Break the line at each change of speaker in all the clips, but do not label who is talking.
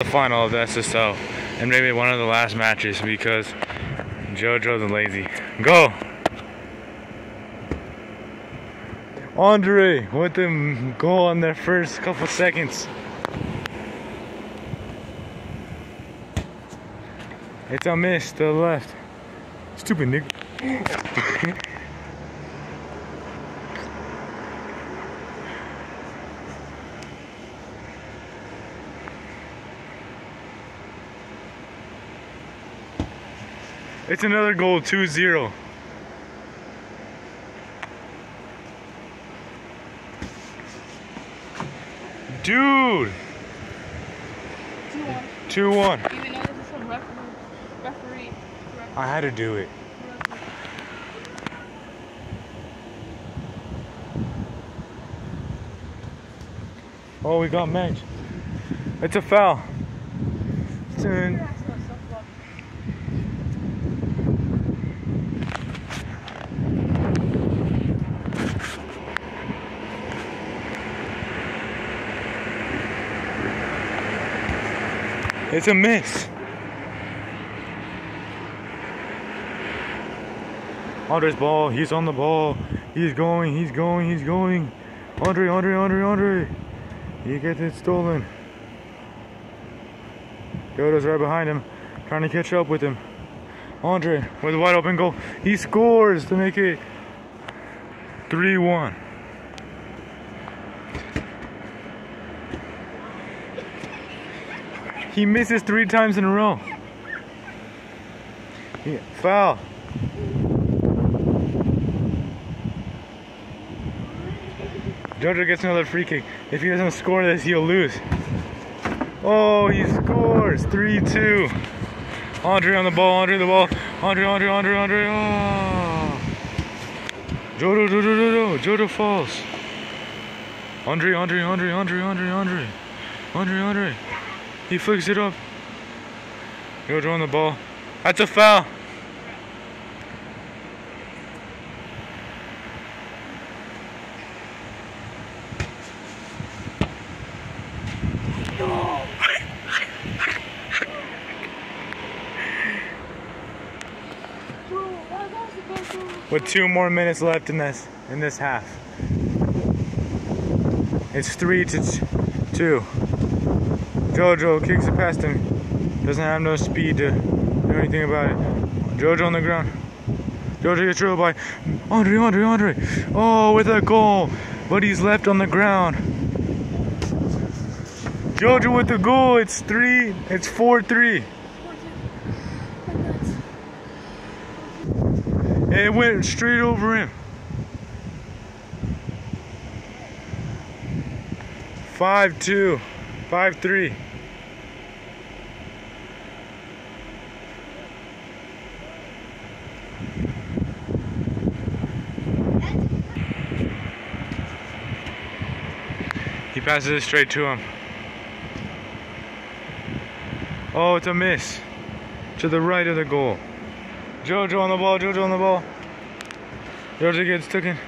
the final of the SSL and maybe one of the last matches because JoJo the lazy. Go! Andre with the goal in their first couple seconds. It's a miss to the left. Stupid nigga. It's another goal, 2-0. Dude!
2-1.
2-1.
Even though this is some referee. Referee.
I had to do it. Oh, we got match. It's a foul. Dun. It's a miss. Andre's ball. He's on the ball. He's going. He's going. He's going. Andre, Andre, Andre, Andre. He gets it stolen. Yoda's right behind him, trying to catch up with him. Andre with a wide open goal. He scores to make it 3 1. He misses three times in a row. Yeah, foul. Jojo gets another free kick. If he doesn't score this, he'll lose. Oh, he scores. 3-2. Andre on the ball, Andre the ball. Andre, Andre, Andre, Andre. Oh. Jojo, Jojo, Jojo. Jojo falls. Andre, Andre, Andre, Andre, Andre, Andre. Andre, Andre. He flicks it up. Jojo on the ball. That's a foul. With two more minutes left in this in this half. It's three to two. Jojo kicks it past him. Doesn't have no speed to do anything about it. Jojo on the ground. Jojo gets drilled by Andre, Andre, Andre. Oh, with a goal. But he's left on the ground. Jojo with the goal. It's three. It's four three. It went straight over him. Five two, five three. Passes it straight to him. Oh, it's a miss. To the right of the goal. Jojo on the ball, Jojo on the ball. Jojo gets taken.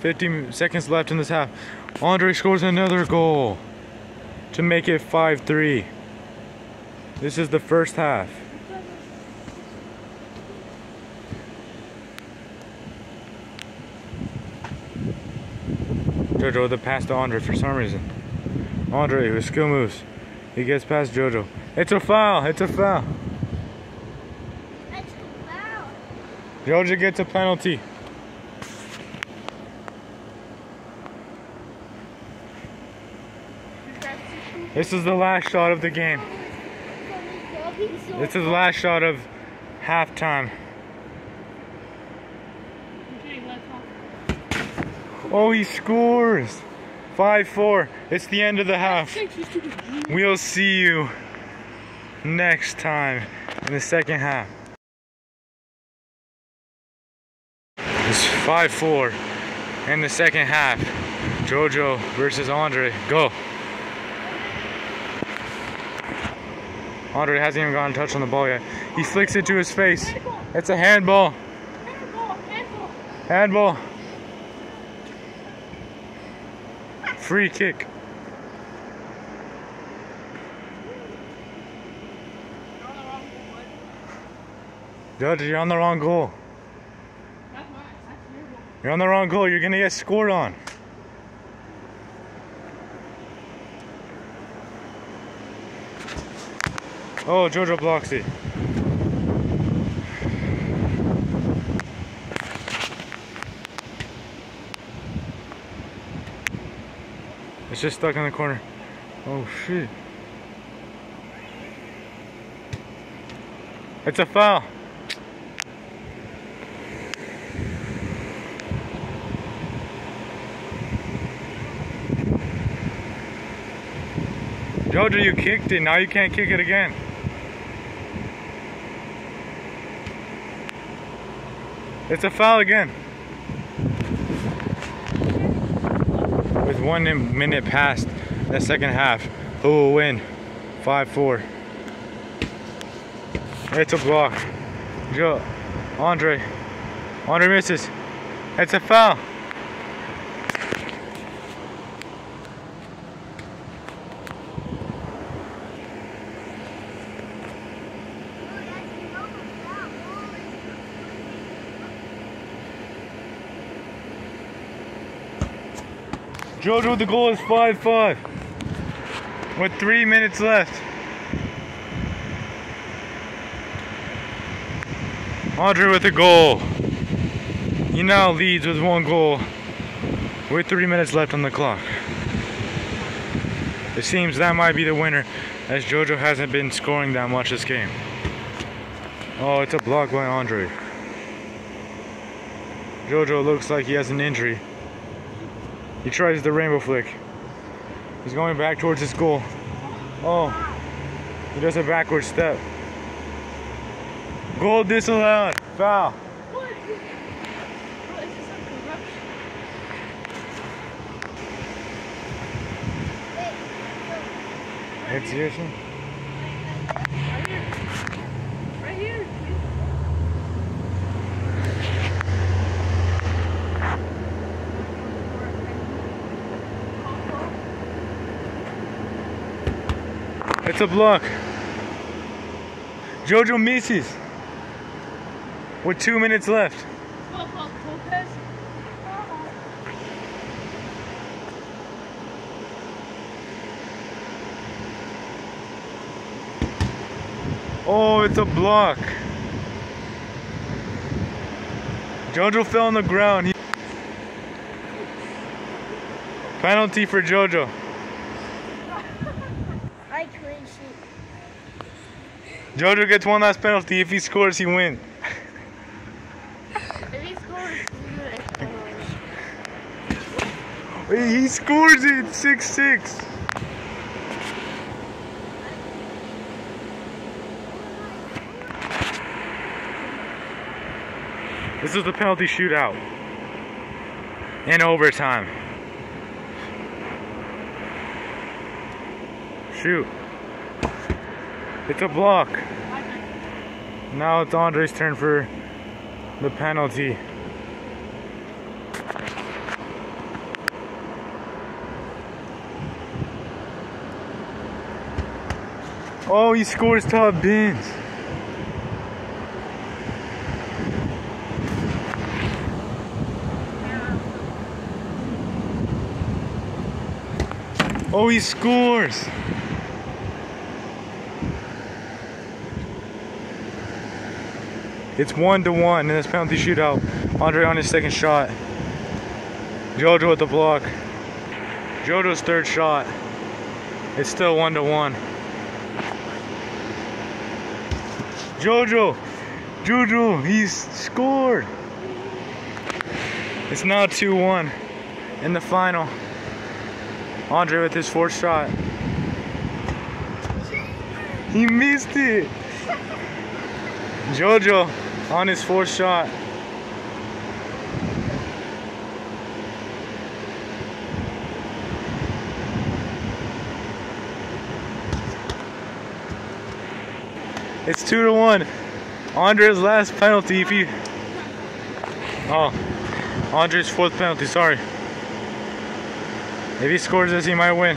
Fifty seconds left in this half. Andre scores another goal to make it 5-3. This is the first half. Jojo the pass to Andre for some reason. Andre with skill moves. He gets past Jojo. It's a foul. It's a foul.
That's wow.
Jojo gets a penalty. This is the last shot of the game. This is the last shot of halftime. Oh, he scores. 5-4. It's the end of the half. We'll see you next time in the second half. It's 5-4 in the second half. Jojo versus Andre. Go. Andre hasn't even gotten a touch on the ball yet. He flicks it to his face. It's a handball.
Handball, handball.
Handball. Free kick.
You're on the wrong goal.
Judge, you're on the wrong goal. You're on the wrong goal. You're gonna get scored on. Oh, Jojo blocks it. It's just stuck in the corner. Oh shit. It's a foul. Jojo, you kicked it. Now you can't kick it again. It's a foul again. One minute past the second half, who will win? 5-4. It's a block. Joe, Andre. Andre misses. It's a foul. Jojo, the goal is 5-5. With three minutes left. Andre with a goal. He now leads with one goal. With three minutes left on the clock. It seems that might be the winner as Jojo hasn't been scoring that much this game. Oh, it's a block by Andre. Jojo looks like he has an injury. He tries the rainbow flick. He's going back towards his goal. Oh, he does a backward step. Goal disallowed. Foul.
What? What is this corruption?
It's.
Right here. Right here.
It's a block. Jojo misses. With two minutes left. Oh, it's a block. Jojo fell on the ground. He... Penalty for Jojo.
I clean sheet.
Jojo gets one last penalty. If he scores, he wins.
If he scores, we do an extra one.
Wait, he scores it. 6-6. This is the penalty shootout. In overtime. Shoot. It's a block. Now it's Andre's turn for the penalty. Oh, he scores top bins. Oh, he scores. It's one to one in this penalty shootout. Andre on his second shot. Jojo with the block. Jojo's third shot. It's still one to one. Jojo, Jojo, he's scored. It's now 2-1 in the final. Andre with his fourth shot. He missed it. Jojo on his fourth shot. It's two to one. Andre's last penalty. If he, oh, Andre's fourth penalty. Sorry. If he scores this, he might win.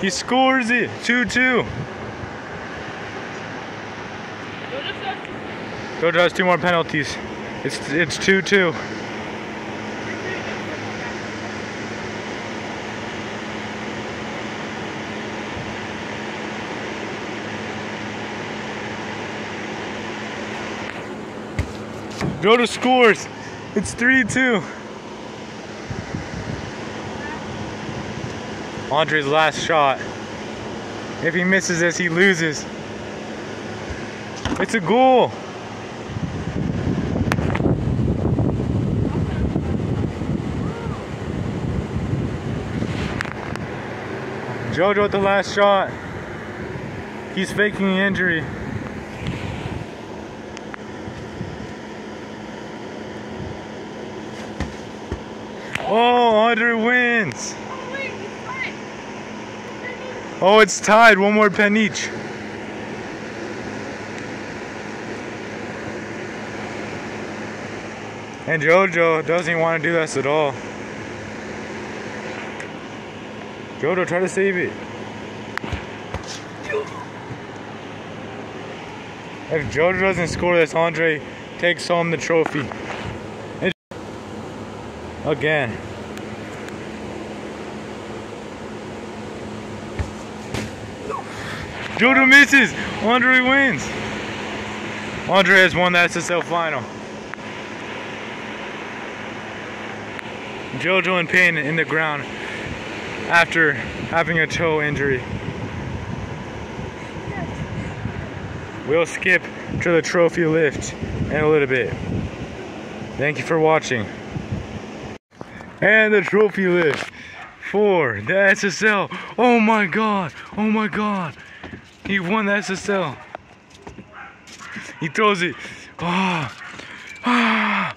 He scores it. 2 2. Jojo has two more penalties. It's it's 2 2. Jojo scores. It's 3 2. Andre's last shot. If he misses this, he loses. It's a goal. Jojo at the last shot. He's faking the injury. Oh, Andre wins. Oh, it's tied. One more pen each. And Jojo doesn't want to do this at all. Jojo, try to save it. If Jojo doesn't score this, Andre takes home the trophy. Again. Jojo misses. Andre wins. Andre has won the SSL final. Jojo in pain in the ground after having a toe injury. We'll skip to the trophy lift in a little bit. Thank you for watching. And the trophy lift for the SSL. Oh my god. Oh my god. He won the SSL. He throws it. Ah. Ah.